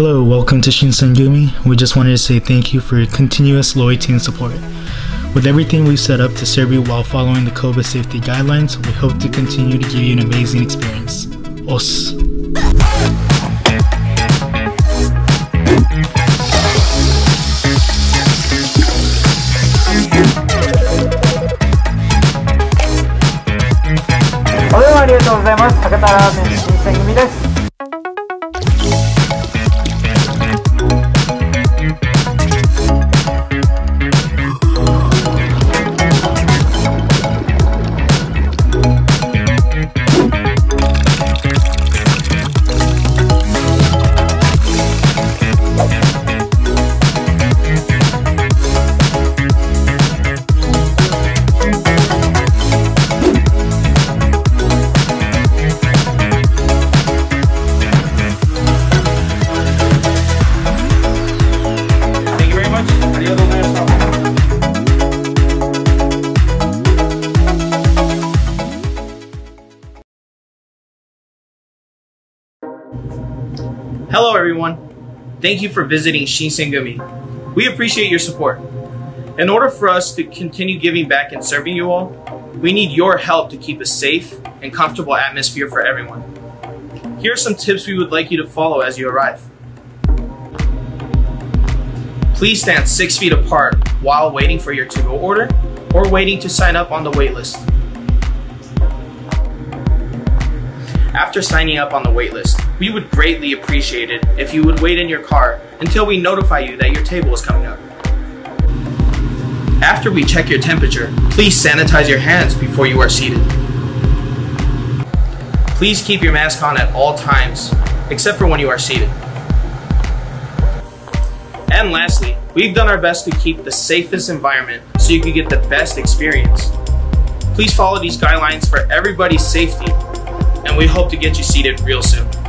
Hello, welcome to Shinsengumi. We just wanted to say thank you for your continuous loyalty and support. With everything we've set up to serve you while following the COVID safety guidelines, we hope to continue to give you an amazing experience. Os. Hola, ありがとうございます。博多ラーメン新選組です。 Hello, everyone. Thank you for visiting Shinsengumi. We appreciate your support. In order for us to continue giving back and serving you all, we need your help to keep a safe and comfortable atmosphere for everyone. Here are some tips we would like you to follow as you arrive. Please stand six feet apart while waiting for your to-go order or waiting to sign up on the waitlist. After signing up on the waitlist, we would greatly appreciate it if you would wait in your car until we notify you that your table is coming up. After we check your temperature, please sanitize your hands before you are seated. Please keep your mask on at all times, except for when you are seated. And lastly, we've done our best to keep the safest environment so you can get the best experience. Please follow these guidelines for everybody's safety, and we hope to get you seated real soon.